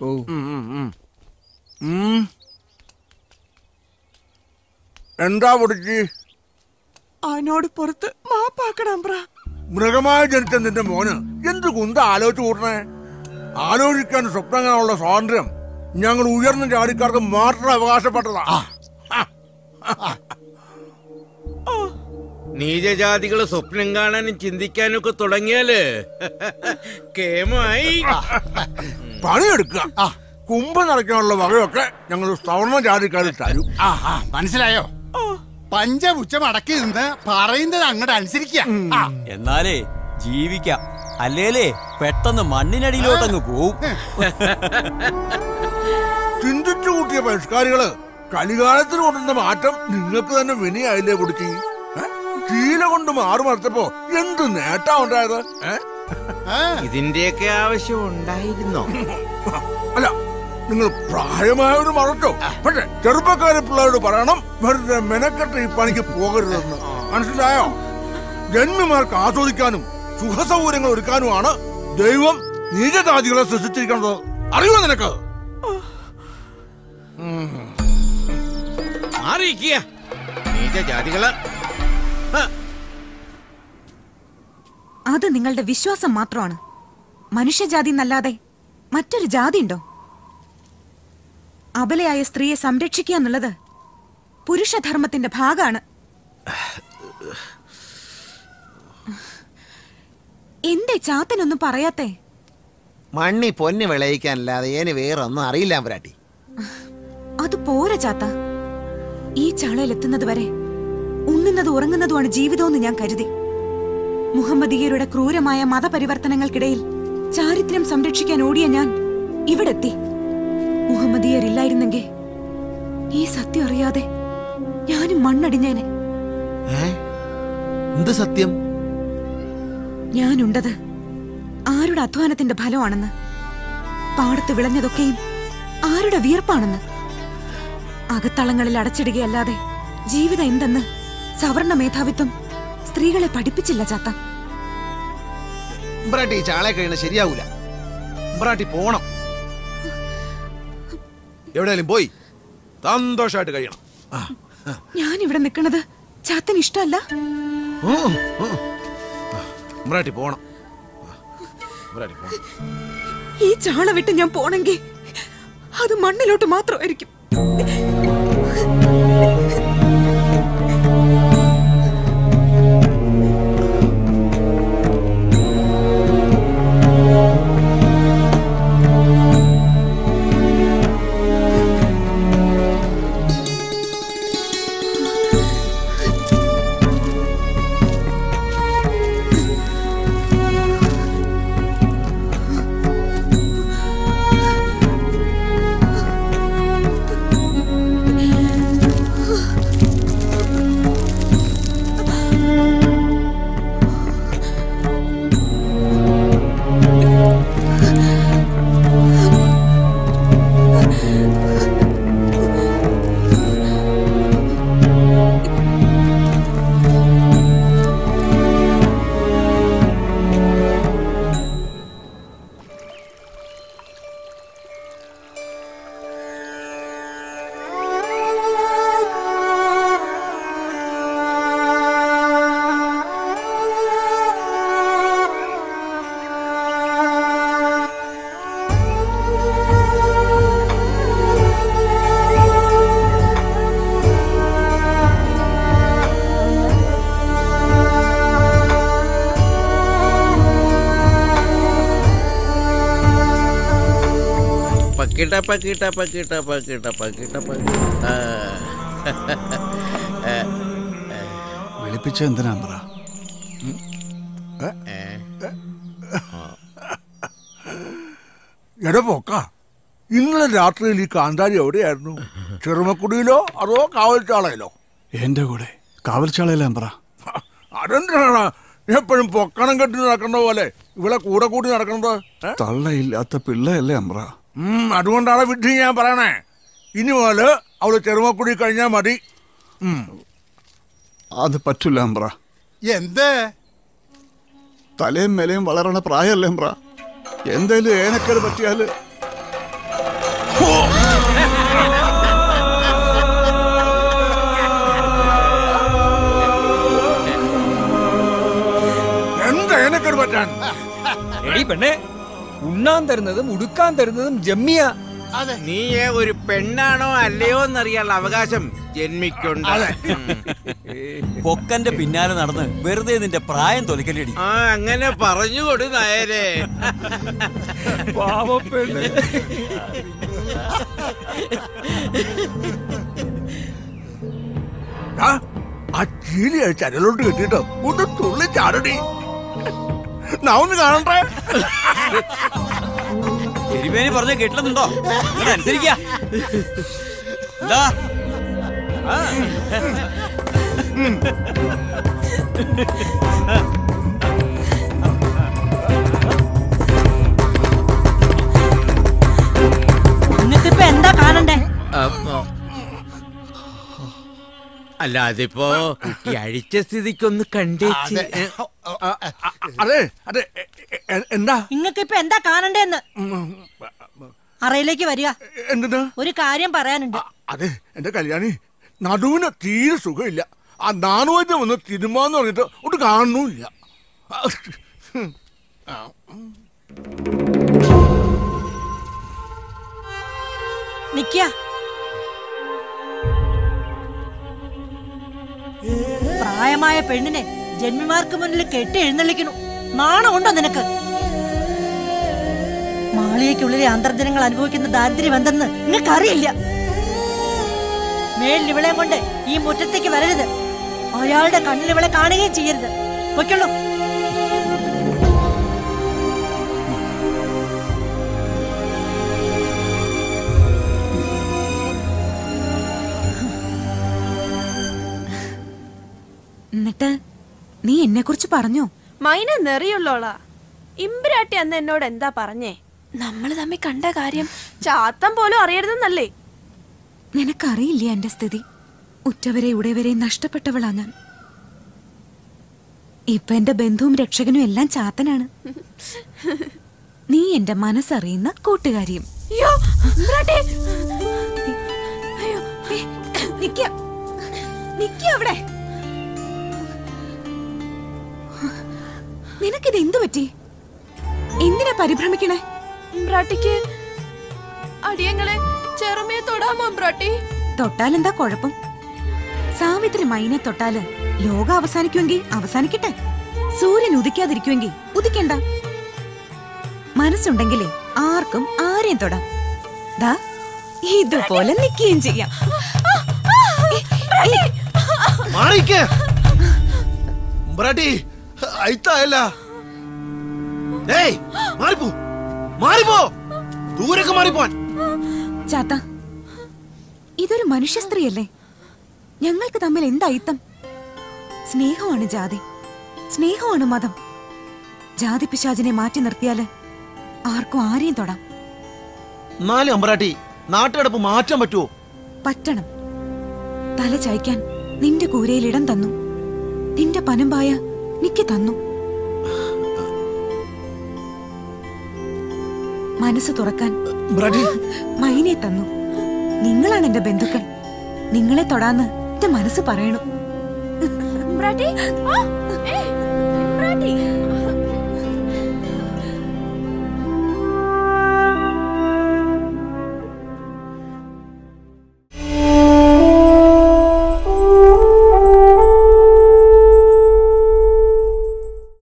ഓ എന്താ പൊടിച്ച് അവനോട് പുറത്ത് മാപ്പാക്കണം ബ്രാ മൃഗമായി ജനിച്ച നിന്റെ മോന് എന്ത് കുന്ത ആലോചിച്ചു കൂട്ടണേ ആലോചിക്കാൻ സ്വപ്നം കാണാനുള്ള സ്വാതന്ത്ര്യം ഞങ്ങൾ ഉയർന്ന ജാതിക്കാർക്ക് മാത്രം അവകാശപ്പെട്ടതാ. നീചജാതികൾ സ്വപ്നം കാണാനും ചിന്തിക്കാനും ഒക്കെ തുടങ്ങിയാൽ കേമായി പണിയെടുക്കുക. ആ. കുംഭം നടക്കാനുള്ള വകയൊക്കെ ഞങ്ങൾ സവർണ ജാതിക്കാർ തരും. ആ ആ മനസ്സിലായോ? പഞ്ചപുച്ഛം അടക്കി നിന്ന് പറയുന്നത് അങ്ങോട്ട് അനുസരിക്കുക. എന്നാലേ ജീവിക്കാം. അല്ലേലേ പെട്ടെന്ന് മണ്ണിനടിയിലോട്ടങ്ങ് പോവും. ചിന്തിച്ചു കൂട്ടിയ പരിഷ്കാരികൾ കലികാലത്തിന് കൊണ്ടുവന്ന മാറ്റം നിങ്ങൾക്ക് തന്നെ വിനയായില്ലേ കൊടുക്കി? ശീല കൊണ്ട് മാറി മറിച്ചപ്പോ എന്ത് നേട്ടാ ഉണ്ടായത്? ഏ? ഇതിന്റെയൊക്കെ ആവശ്യം ഉണ്ടായിരുന്നോ? അല്ല നിങ്ങൾ പ്രായമായവരും മറക്കോ പക്ഷെ ചെറുപ്പക്കാരെ പിള്ളേരോട് പറയണം വെറുതെ മെനക്കെട്ട് ഈ പണിക്ക് പോകരുതെന്ന്. മനസ്സിലായോ? ജന്മിമാർക്ക് ആസ്വദിക്കാനും സുഖസൗകര്യങ്ങൾ ഒരുക്കാനുമാണ് ദൈവം നീചജാതികളെ സൃഷ്ടിച്ചിരിക്കുന്നത്. അറിയോ നിനക്ക്? മാറിയിരിക്കുക. നീചജാതികൾ. അത് നിങ്ങളുടെ വിശ്വാസം മാത്രമാണ്. മനുഷ്യജാതി എന്നല്ലാതെ മറ്റൊരു ജാതി ഉണ്ടോ അബലയായ സ്ത്രീയെ സംരക്ഷിക്കുക എന്നുള്ളത് പുരുഷധർമ്മത്തിന്റെ ഭാഗമാണ്. എന്റെ ചാത്തനൊന്നും പറയാത്ത? മണ്ണി പൊന്ന് വിളയിക്കാനല്ലാതെ ഏന് വേറെ ഒന്നും അറിയില്ല അത് പോരാ ചാത്ത. ഈ ചാളയിലെത്തുന്നത് വരെ ഉണ്ണുന്നത് ഉറങ്ങുന്നതുമാണ് ജീവിതമെന്ന് ഞാൻ കരുതി. മുഹമ്മദീയരുടെ ക്രൂരമായ മതപരിവർത്തനങ്ങൾക്കിടയിൽ ചാരിത്രം സംരക്ഷിക്കാൻ ഓടിയ ഞാൻ ഇവിടെത്തി. മുഹമ്മദീയരില്ലായിരുന്നെങ്കിൽ ഈ സത്യം അറിയാതെ ഞാനും മണ്ണടിഞ്ഞേനെ. എന്ത് സത്യം? ഞാനുണ്ടത് ആരുടെ അധ്വാനത്തിന്റെ ഫലമാണെന്ന് പാടത്ത് വിളഞ്ഞതൊക്കെയും ആരുടെ വിയർപ്പാണെന്ന്. അകത്തളങ്ങളിൽ അടച്ചിടുകയല്ലാതെ ജീവിതം എന്തെന്ന് സവർണ മേധാവിത്വം സ്ത്രീകളെ പഠിപ്പിച്ചില്ല ചാത്ത. ഈ ചാളെ കഴിയണ ശരിയാവൂല. അമ്പരാട്ടി പോണം. എവിടെയാലും പോയി സന്തോഷമായിട്ട് കഴിയണം. ഞാൻ ഇവിടെ നിൽക്കണത് ചാത്തന് ഇഷ്ടമല്ല? അമ്പരാട്ടി പോണം. പോണം. ഈ ചാള വിട്ട് ഞാൻ പോണെങ്കിൽ അത് മണ്ണിലോട്ട് മാത്രമായിരിക്കും. കിട്ടപ്പ കിട്ടപ്പ കിട്ടപ്പ കിട്ടപ്പ പക്കിട്ട വിളിപ്പിച്ച എന്തിനാ പറ എടാ പോക്ക ഇന്നലെ രാത്രിയിൽ ഈ കാന്താരി എവിടെയായിരുന്നു? ചെറുമക്കുടിയിലോ അതോ കാവൽച്ചാളയിലോ? എന്റെ കൂടെ. കാവൽച്ചാളയിലാ പറ അതെന്തിനാണ്? എപ്പോഴും പൊക്കണം കെട്ടി നടക്കുന്ന പോലെ ഇവിടെ കൂടെ കൂടി നടക്കുന്നത് തള്ളയില്ലാത്ത പിള്ളയല്ലേ അമ്പ്ര. ഉം, അതുകൊണ്ടാണ് വിഡ്ഢി ഞാൻ പറയണേ ഇനി മുതല് അവള് ചെറുമക്കുടി കഴിഞ്ഞാൽ മതി ഉം. അത് പറ്റില്ല അമ്പ്ര എന്ത് തലയും മേലയും വളരണ പ്രായമല്ലേ അമ്പ്ര എന്തേലും ഏനക്കേട് പറ്റിയാല് എന്താ ഏനക്കേട് പറ്റാൻ എടി പെണ്ണെ ഉണ്ണാൻ തരുന്നതും ഉടുക്കാൻ തരുന്നതും ജമ്മിയ. അതെ. നീയെ ഒരു പെണ്ണാണോ അല്ലയോ എന്നറിയാനുള്ള അവകാശം ജന്മിക്കുണ്ട്. പൊക്കന്റെ പിന്നാലെ നടന്ന് വെറുതെ നിന്റെ പ്രായം തൊലിക്കലടി ആ അങ്ങനെ പറഞ്ഞുകൊടു നായരെ. പാവപ്പെണ്ണ്. ആ, ചീലി അരലോട്ട് കെട്ടിട്ടോ. ഒന്ന് തുള്ളി ചാടടി. ഒന്ന് കാണണ്ടേ? എരിവേനി പറഞ്ഞ കേട്ടില്ലെന്നുണ്ടോ? അനുസരിക്കാ. എന്താ? കാണണ്ടേ? അല്ല അതിപ്പോ ഈ അഴിച്ച സ്ഥിതിക്കൊന്ന് കണ്ടേച്ച്. അതെ. അതെ അതെ എ- എ- എ- എന്താ? എന്താ കാണണ്ടേന്ന്? അറയിലേക്ക് വരിക. എന്തിനാ ഒരു കാര്യം പറയാനുണ്ട്. അതെ എന്റെ കല്യാണി നടുവിന് തീരെ സുഖമില്ല. ആ നാണുവായിട്ട് വന്ന് തിരുമാന്ന് പറഞ്ഞിട്ട് ഒട്ട് കാണുന്നില്ല നിക്ക പ്രായമായ പെണ്ണിനെ ജന്മിമാർക്ക് മുന്നിൽ കെട്ടി എഴുന്നള്ളിക്കണു നാണമുണ്ടോ നിനക്ക്? മാളികയ്ക്കുള്ളിലെ അന്തർജനങ്ങൾ അനുഭവിക്കുന്ന ദാരിദ്ര്യം എന്തെന്ന് നിങ്ങൾക്കറിയില്ല. മേലിൽ ഇവളെയും കൊണ്ട് ഈ മുറ്റത്തേക്ക് വരരുത്. അയാളുടെ കണ്ണിൽ ഇവളെ കാണുകയും ചെയ്യരുത്. പൊയ്ക്കുള്ളൂ. എന്നിട്ട് നീ എന്നെ കുറിച്ച് പറഞ്ഞു? മൈന നെറിയുള്ളോളാ. ഇമ്പിരാട്ടി അന്ന് എന്നോട് എന്താ പറഞ്ഞേ? നമ്മൾ തമ്മിൽ കണ്ട കാര്യം ചാത്തം പോലും അറിയരുതെന്നല്ലേ? നിനക്കറിയില്ല എന്റെ സ്ഥിതി? ഉറ്റവരെ ഉടയവരെ നഷ്ടപ്പെട്ടവളാ ഞാൻ. ഇപ്പൊ എന്റെ ബന്ധുവും രക്ഷകനും എല്ലാം ചാത്തനാണ്. നീ എന്റെ മനസ്സറിയുന്ന കൂട്ടുകാരിയും. അയ്യോ അയ്യോ നിക്ക. നിക്ക അവിടെ. നിനക്കിത് എന്തു പറ്റി? എന്തിനാ പരിഭ്രമിക്കണേ? ബ്രാട്ടിക്ക് അടിയങ്ങളെ ചെറുമേ തൊടാമോ ബ്രാട്ടി തൊട്ടാൽ എന്താ കുഴപ്പം? സാവിത്രി മൈനെ തൊട്ടാൽ ലോകം അവസാനിക്കുമെങ്കിൽ അവസാനിക്കട്ടെ. സൂര്യൻ ഉദിക്കാതിരിക്കുമെങ്കിൽ ഉദിക്കണ്ട. മനസ്സുണ്ടെങ്കിലേ ആർക്കും ആരെയും തൊടാം. ദാ ഇതുപോലെ നിൽക്കുകയും ചെയ്യാം. മാറിക്ക് ഉമ്പ്രാട്ടി അയിത്തായല്ല ഏയ് മാറിപ്പോ മാറിപ്പോ ദൂരൊക്കെ മാറിപ്പോൻ ചാത്ത ഇതൊരു മനുഷ്യ സ്ത്രീയല്ലേ ഞങ്ങൾക്ക് തമ്മിൽ എന്തായിത്തം സ്നേഹമാണ് ജാതി. സ്നേഹമാണ് മതം. ജാതി പിശാചിനെ മാറ്റി നിർത്തിയാൽ ആർക്കും ആരെയും തൊടാം. നാല് അമ്പ്രാട്ടി നാട്ടടപ്പ് മാറ്റാൻ പറ്റുമോ പറ്റണം. തല ചായ്ക്കാൻ നിന്റെ കൂരയിൽ ഇടം തന്നു. നിന്റെ പനമ്പായ നിക്ക് തന്നു. മനസ്സ് തുറക്കാൻ മൈനെ തന്നു. നിങ്ങളാണ് എന്റെ ബന്ധുക്കൾ. നിങ്ങളെ തൊടാന്ന് എന്റെ മനസ്സ് പറയണു.